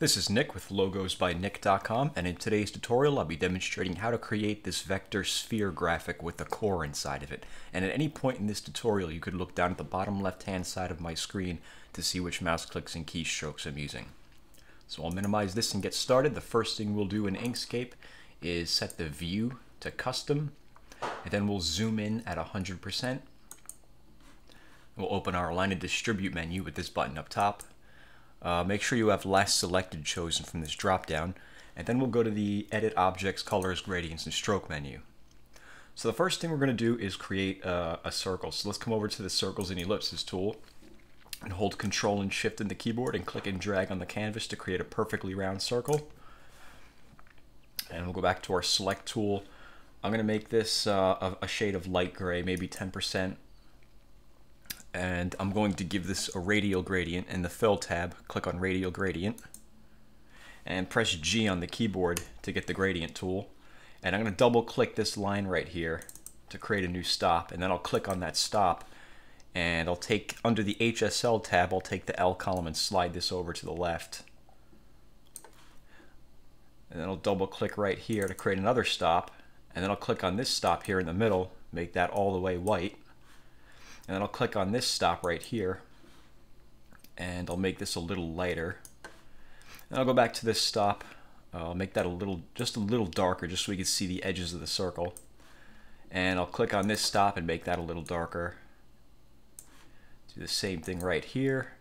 This is Nick with logosbynick.com and in today's tutorial I'll be demonstrating how to create this vector sphere graphic with a core inside of it. And at any point in this tutorial you could look down at the bottom left hand side of my screen to see which mouse clicks and keystrokes I'm using. So I'll minimize this and get started. The first thing we'll do in Inkscape is set the view to custom and then we'll zoom in at 100%. We'll open our align and distribute menu with this button up top uh, make sure you have last selected chosen from this drop down and then we'll go to the edit objects colors gradients and stroke menu. So the first thing we're going to do is create a, circle. So let's come over to the circles and ellipses tool and hold control and shift in the keyboard and click and drag on the canvas to create a perfectly round circle. And we'll go back to our select tool. I'm going to make this uh, a shade of light gray maybe 10% and I'm going to give this a radial gradient in the fill tab. Click on radial gradient and press G on the keyboard to get the gradient tool. And I'm going to double click this line right here to create a new stop. And then I'll click on that stop and I'll take under the HSL tab I'll take the L column and slide this over to the left. And then I'll double click right here to create another stop. And then I'll click on this stop here in the middle make that all the way white and then I'll click on this stop right here and I'll make this a little lighter. And I'll go back to this stop. Uh, I'll make that a little just a little darker just so we can see the edges of the circle. And I'll click on this stop and make that a little darker. Do the same thing right here.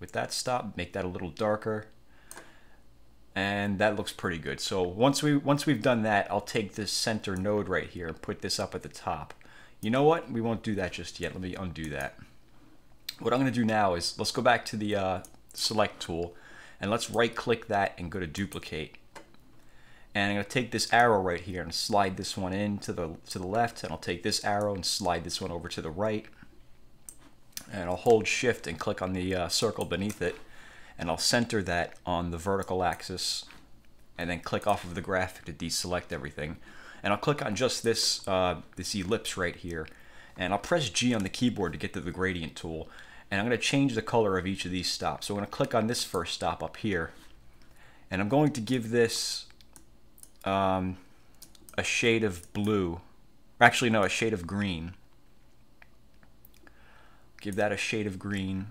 With that stop make that a little darker. And that looks pretty good. So once we once we've done that I'll take this center node right here and put this up at the top you know what? We won't do that just yet. Let me undo that. What I'm going to do now is let's go back to the uh, select tool and let's right click that and go to duplicate. And I'm going to take this arrow right here and slide this one in to the, to the left and I'll take this arrow and slide this one over to the right. And I'll hold shift and click on the uh, circle beneath it and I'll center that on the vertical axis and then click off of the graphic to deselect everything and I'll click on just this uh, this ellipse right here and I'll press G on the keyboard to get to the gradient tool and I'm going to change the color of each of these stops. So I'm going to click on this first stop up here and I'm going to give this um, a shade of blue. Actually no a shade of green. Give that a shade of green.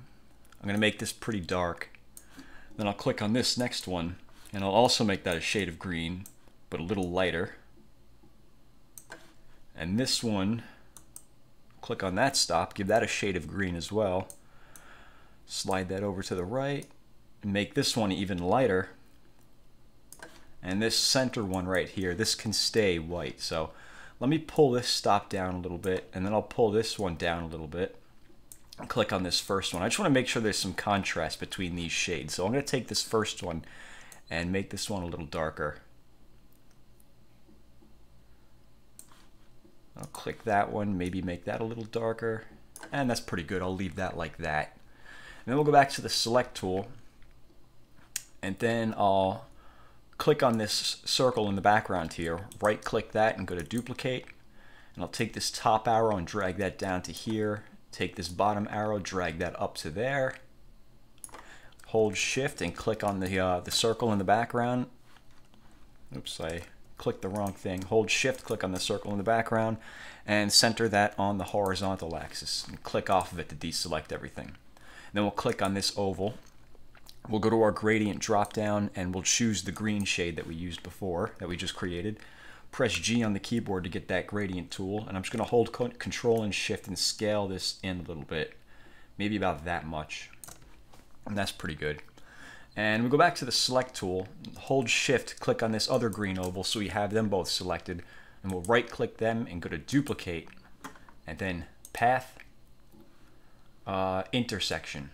I'm going to make this pretty dark. Then I'll click on this next one and I'll also make that a shade of green but a little lighter and this one, click on that stop, give that a shade of green as well. Slide that over to the right, and make this one even lighter. And this center one right here, this can stay white. So let me pull this stop down a little bit, and then I'll pull this one down a little bit. Click on this first one. I just want to make sure there's some contrast between these shades. So I'm going to take this first one and make this one a little darker. I'll click that one, maybe make that a little darker. And that's pretty good. I'll leave that like that. And then we'll go back to the select tool. And then I'll click on this circle in the background here. Right click that and go to duplicate. And I'll take this top arrow and drag that down to here. Take this bottom arrow, drag that up to there. Hold shift and click on the, uh, the circle in the background. Oops, I click the wrong thing. Hold shift, click on the circle in the background, and center that on the horizontal axis. And click off of it to deselect everything. Then we'll click on this oval. We'll go to our gradient drop down and we'll choose the green shade that we used before, that we just created. Press G on the keyboard to get that gradient tool, and I'm just going to hold Control and Shift and scale this in a little bit, maybe about that much. And that's pretty good. And we go back to the select tool, hold shift, click on this other green oval so we have them both selected. And we'll right click them and go to duplicate and then path uh, intersection.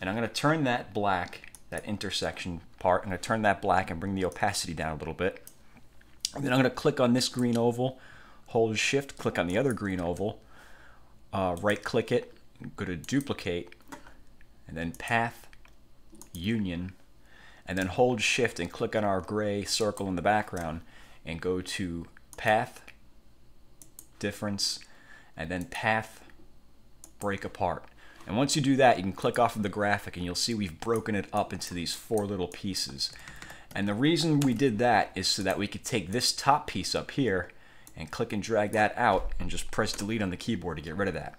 And I'm going to turn that black, that intersection part, I'm to turn that black and bring the opacity down a little bit. And then I'm going to click on this green oval, hold shift, click on the other green oval, uh, right click it, go to duplicate, and then path union, and then hold shift and click on our gray circle in the background and go to path, difference, and then path break apart. And once you do that, you can click off of the graphic and you'll see we've broken it up into these four little pieces. And the reason we did that is so that we could take this top piece up here and click and drag that out and just press delete on the keyboard to get rid of that.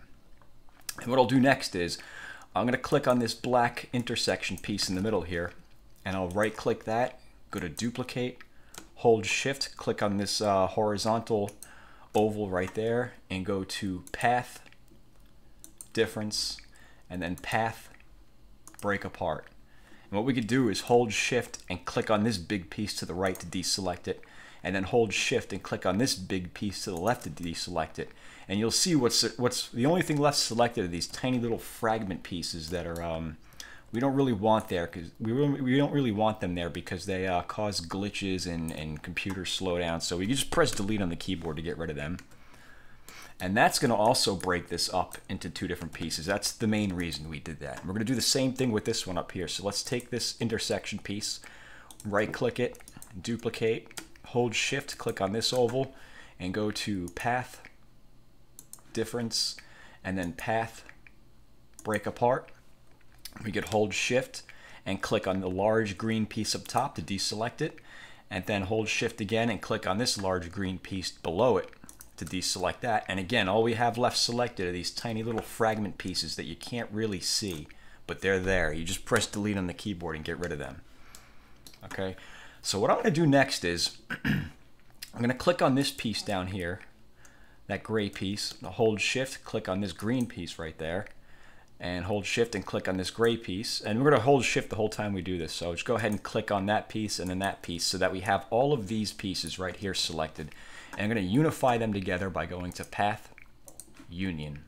And what I'll do next is I'm going to click on this black intersection piece in the middle here and I'll right click that, go to duplicate, hold shift, click on this uh, horizontal oval right there and go to path, difference, and then path, break apart. And what we could do is hold shift and click on this big piece to the right to deselect it and then hold shift and click on this big piece to the left to deselect it. And you'll see what's what's the only thing left selected are these tiny little fragment pieces that are um, we don't really want there because we, we don't really want them there because they uh, cause glitches and, and computer slowdown. So we just press delete on the keyboard to get rid of them. And that's going to also break this up into two different pieces. That's the main reason we did that. And we're going to do the same thing with this one up here. So let's take this intersection piece, right click it, duplicate, hold shift, click on this oval, and go to path, difference, and then path, break apart. We could hold shift and click on the large green piece up top to deselect it, and then hold shift again and click on this large green piece below it to deselect that. And again, all we have left selected are these tiny little fragment pieces that you can't really see, but they're there. You just press delete on the keyboard and get rid of them. Okay, so what I'm going to do next is I'm going to click on this piece down here, that gray piece, hold shift, click on this green piece right there, and hold shift and click on this gray piece. And we're going to hold shift the whole time we do this. So just go ahead and click on that piece and then that piece so that we have all of these pieces right here selected. And I'm going to unify them together by going to Path, Union.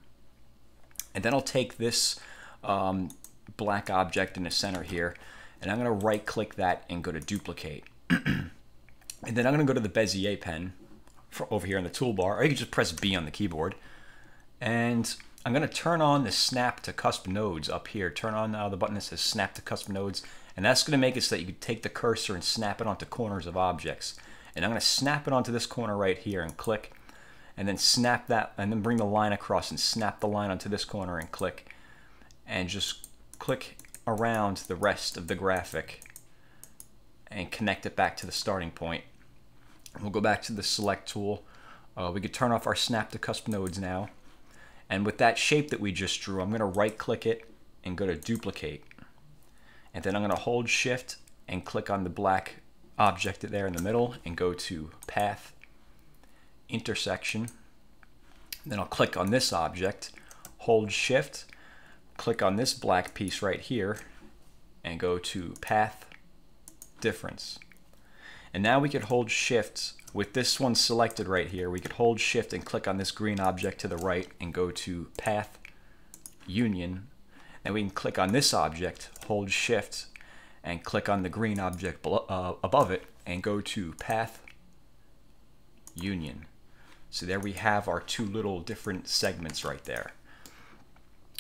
And then I'll take this um, black object in the center here and I'm going to right click that and go to duplicate. and then I'm going to go to the Bezier pen over here in the toolbar, or you can just press B on the keyboard. And I'm going to turn on the snap to cusp nodes up here. Turn on uh, the button that says snap to cusp nodes. And that's going to make it so that you can take the cursor and snap it onto corners of objects. And I'm to snap it onto this corner right here and click. And then snap that, and then bring the line across and snap the line onto this corner and click. And just click around the rest of the graphic and connect it back to the starting point. We'll go back to the select tool. Uh, we could turn off our snap to cusp nodes now. And with that shape that we just drew, I'm going to right click it and go to duplicate. And then I'm going to hold shift and click on the black object there in the middle and go to path, intersection. Then I'll click on this object, hold shift, click on this black piece right here and go to path difference. And now we could hold shift with this one selected right here. We could hold shift and click on this green object to the right and go to path union. And we can click on this object, hold shift and click on the green object uh, above it and go to path union. So there we have our two little different segments right there.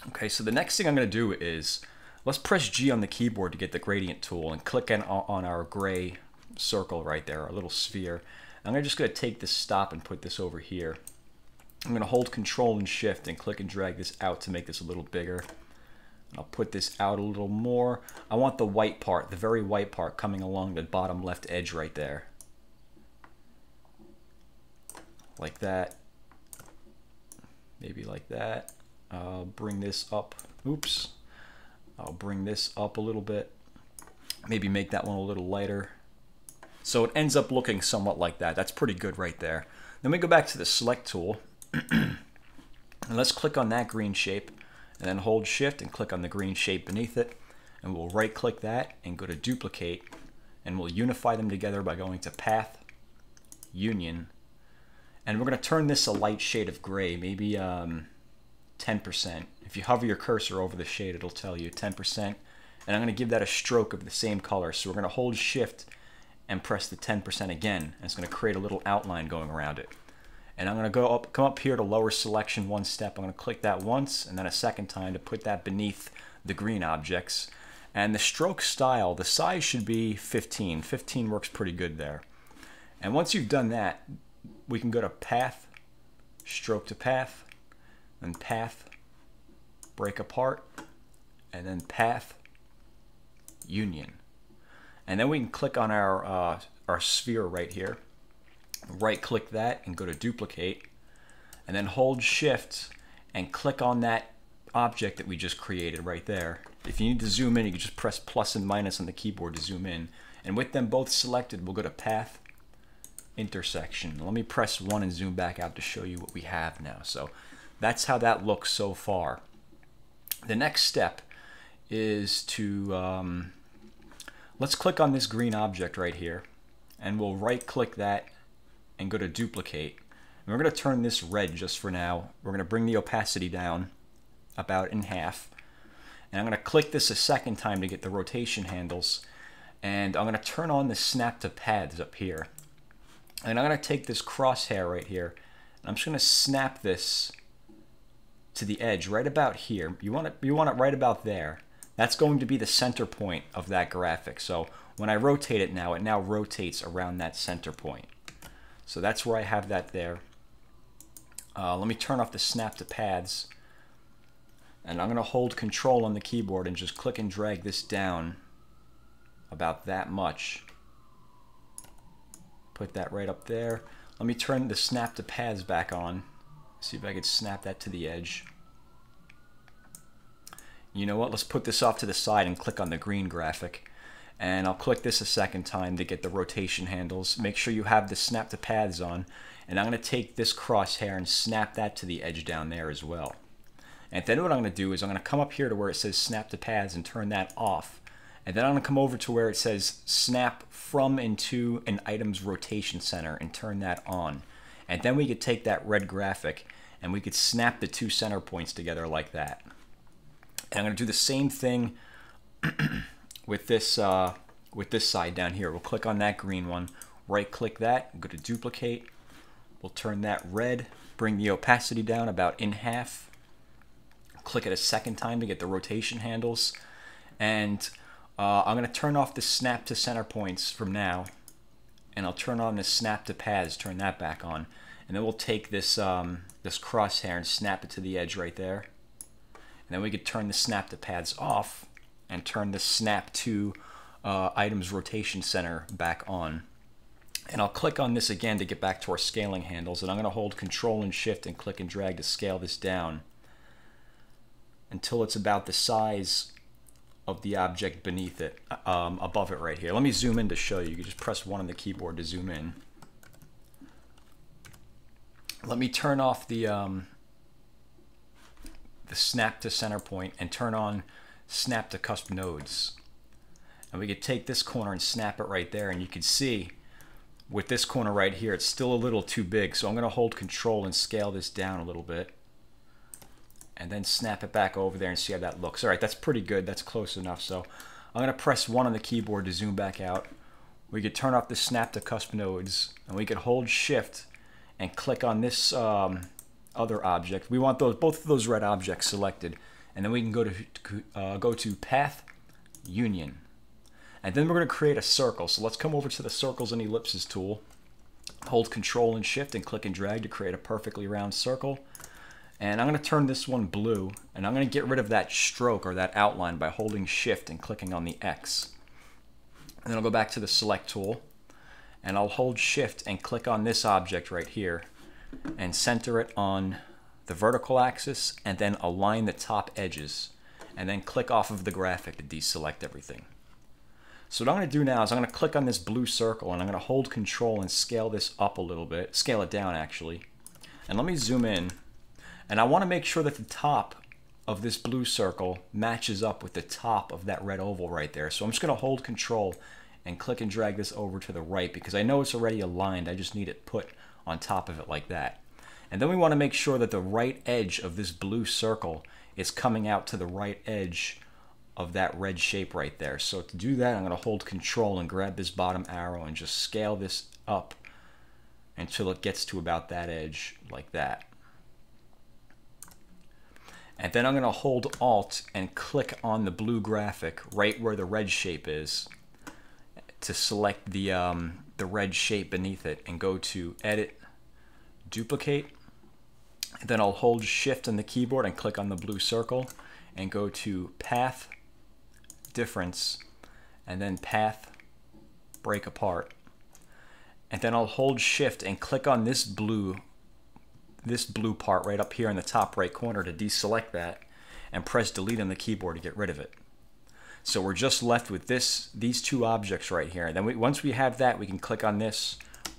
Okay, so the next thing I'm going to do is let's press G on the keyboard to get the gradient tool and click on, on our gray circle right there, our little sphere. I'm just going to take this stop and put this over here. I'm going to hold control and shift and click and drag this out to make this a little bigger. I'll put this out a little more. I want the white part, the very white part coming along the bottom left edge right there. Like that. Maybe like that. I'll bring this up. Oops. I'll bring this up a little bit. Maybe make that one a little lighter. So it ends up looking somewhat like that. That's pretty good right there. Then we go back to the select tool. and let's click on that green shape and then hold shift and click on the green shape beneath it. And we'll right click that and go to duplicate and we'll unify them together by going to path, union. And we're going to turn this a light shade of gray, maybe um, 10%. If you hover your cursor over the shade, it'll tell you 10%. And I'm going to give that a stroke of the same color. So we're going to hold shift and press the 10% again. And it's going to create a little outline going around it. And I'm going to go up, come up here to lower selection one step. I'm going to click that once and then a second time to put that beneath the green objects. And the stroke style, the size should be 15. 15 works pretty good there. And once you've done that, we can go to path, stroke to path, then path, break apart. and then path, union. And then we can click on our, uh, our sphere right here. Right click that and go to duplicate. And then hold shift and click on that object that we just created right there. If you need to zoom in, you can just press plus and minus on the keyboard to zoom in. And with them both selected, we'll go to path, intersection. Let me press one and zoom back out to show you what we have now. So that's how that looks so far. The next step is to, um, let's click on this green object right here and we'll right click that and go to duplicate. And we're going to turn this red just for now. We're going to bring the opacity down about in half. And I'm going to click this a second time to get the rotation handles. And I'm going to turn on the snap to paths up here. And I'm going to take this crosshair right here. And I'm just going to snap this to the edge right about here. You want it, you want it right about there. That's going to be the center point of that graphic. So when I rotate it now, it now rotates around that center point. So that's where I have that there. Uh, let me turn off the snap to paths. And I'm going to hold control on the keyboard and just click and drag this down about that much. Put that right up there. Let me turn the snap to paths back on. See if I could snap that to the edge. You know what, let's put this off to the side and click on the green graphic. And I'll click this a second time to get the rotation handles. Make sure you have the snap to paths on. And I'm going to take this crosshair and snap that to the edge down there as well. And then what I'm going to do is I'm going to come up here to where it says snap to paths and turn that off. And then I'm going to come over to where it says snap from and to an item's rotation center and turn that on. And then we could take that red graphic and we could snap the two center points together like that. And I'm going to do the same thing with this uh, with this side down here. We'll click on that green one, right click that, go to duplicate. We'll turn that red, bring the opacity down about in half, click it a second time to get the rotation handles. And uh, I'm going to turn off the snap to center points from now. And I'll turn on the snap to paths, turn that back on. And then we'll take this, um, this crosshair and snap it to the edge right there. And then we could turn the snap to paths off and turn the snap to uh, items rotation center back on. And I'll click on this again to get back to our scaling handles. And I'm going to hold control and shift and click and drag to scale this down until it's about the size of the object beneath it, um, above it right here. Let me zoom in to show you. You can just press one on the keyboard to zoom in. Let me turn off the, um, the snap to center point and turn on snap to cusp nodes. And we could take this corner and snap it right there and you can see with this corner right here it's still a little too big so I'm going to hold control and scale this down a little bit and then snap it back over there and see how that looks. All right, that's pretty good. That's close enough. So I'm going to press 1 on the keyboard to zoom back out. We could turn off the snap to cusp nodes, and we could hold shift and click on this um, other object. We want those both of those red objects selected, and then we can go to uh, go to Path Union. And then we're going to create a circle. So let's come over to the Circles and Ellipses tool. Hold Control and Shift and click and drag to create a perfectly round circle. And I'm going to turn this one blue, and I'm going to get rid of that stroke or that outline by holding shift and clicking on the X. And then I'll go back to the select tool, and I'll hold shift and click on this object right here, and center it on the vertical axis, and then align the top edges, and then click off of the graphic to deselect everything. So what I'm going to do now is I'm going to click on this blue circle, and I'm going to hold control and scale this up a little bit, scale it down actually. And let me zoom in and I want to make sure that the top of this blue circle matches up with the top of that red oval right there. So I'm just going to hold control and click and drag this over to the right because I know it's already aligned. I just need it put on top of it like that. And then we want to make sure that the right edge of this blue circle is coming out to the right edge of that red shape right there. So to do that, I'm going to hold control and grab this bottom arrow and just scale this up until it gets to about that edge like that. And then I'm going to hold Alt and click on the blue graphic right where the red shape is to select the, um, the red shape beneath it and go to Edit, Duplicate. And then I'll hold Shift on the keyboard and click on the blue circle. and go to path difference and then path break apart. And then I'll hold shift and click on this blue this blue part right up here in the top right corner to deselect that and press delete on the keyboard to get rid of it. So we're just left with this these two objects right here. And then we, once we have that, we can click on this,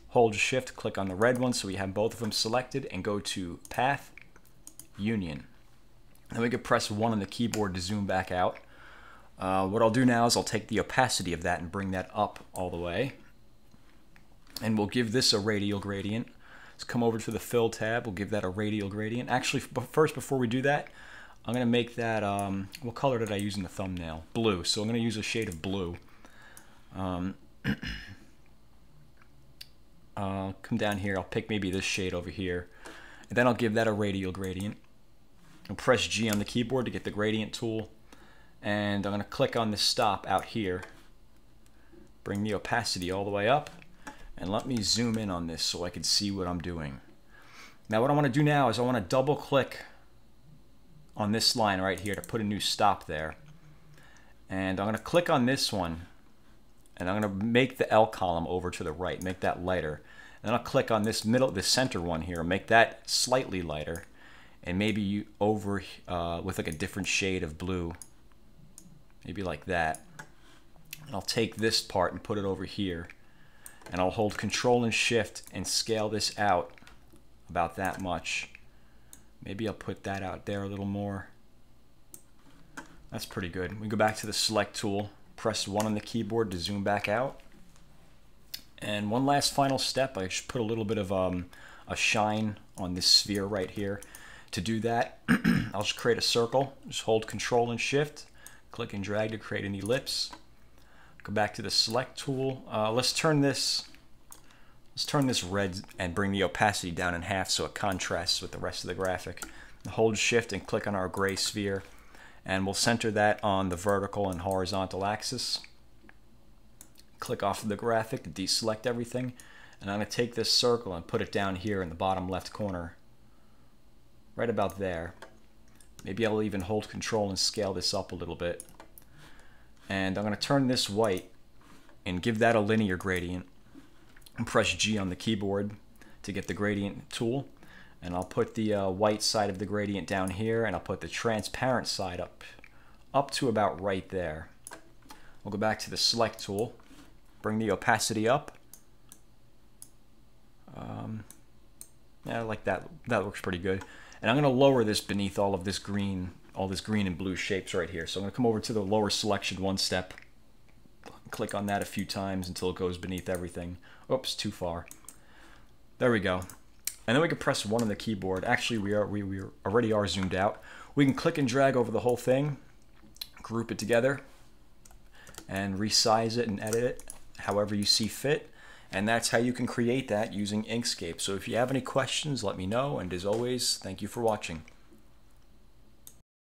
hold shift, click on the red one so we have both of them selected and go to path union. Then we could press 1 on the keyboard to zoom back out. Uh, what I'll do now is I'll take the opacity of that and bring that up all the way. And we'll give this a radial gradient. Let's come over to the fill tab. We'll give that a radial gradient. Actually, first, before we do that, I'm going to make that, um, what color did I use in the thumbnail? Blue. So I'm going to use a shade of blue. Um, I'll come down here. I'll pick maybe this shade over here. And then I'll give that a radial gradient. I'll press G on the keyboard to get the gradient tool. And I'm going to click on the stop out here. Bring the opacity all the way up. And let me zoom in on this so I can see what I'm doing. Now what I want to do now is I want to double click on this line right here to put a new stop there. And I'm going to click on this one and I'm going to make the L column over to the right, make that lighter. And then I'll click on this middle, the center one here, make that slightly lighter and maybe you over uh, with like a different shade of blue maybe like that and I'll take this part and put it over here and I'll hold control and shift and scale this out about that much. Maybe I'll put that out there a little more. That's pretty good. We go back to the select tool press 1 on the keyboard to zoom back out. And one last final step I should put a little bit of um, a shine on this sphere right here. To do that, I'll just create a circle. Just hold Control and Shift, click and drag to create an ellipse. Go back to the Select tool. Uh, let's turn this. Let's turn this red and bring the opacity down in half so it contrasts with the rest of the graphic. Hold Shift and click on our gray sphere, and we'll center that on the vertical and horizontal axis. Click off of the graphic to deselect everything, and I'm going to take this circle and put it down here in the bottom left corner right about there. Maybe I'll even hold control and scale this up a little bit. And I'm going to turn this white and give that a linear gradient. And press G on the keyboard to get the gradient tool. And I'll put the uh, white side of the gradient down here and I'll put the transparent side up, up to about right there. We'll go back to the select tool, bring the opacity up. Um, yeah, I like that. That looks pretty good. And I'm going to lower this beneath all of this green, all this green and blue shapes right here. So I'm going to come over to the lower selection one step, click on that a few times until it goes beneath everything. Oops, too far. There we go. And then we can press one on the keyboard. Actually, we are we, we already are zoomed out. We can click and drag over the whole thing, group it together, and resize it and edit it however you see fit. And that's how you can create that using Inkscape. So if you have any questions, let me know. And as always, thank you for watching.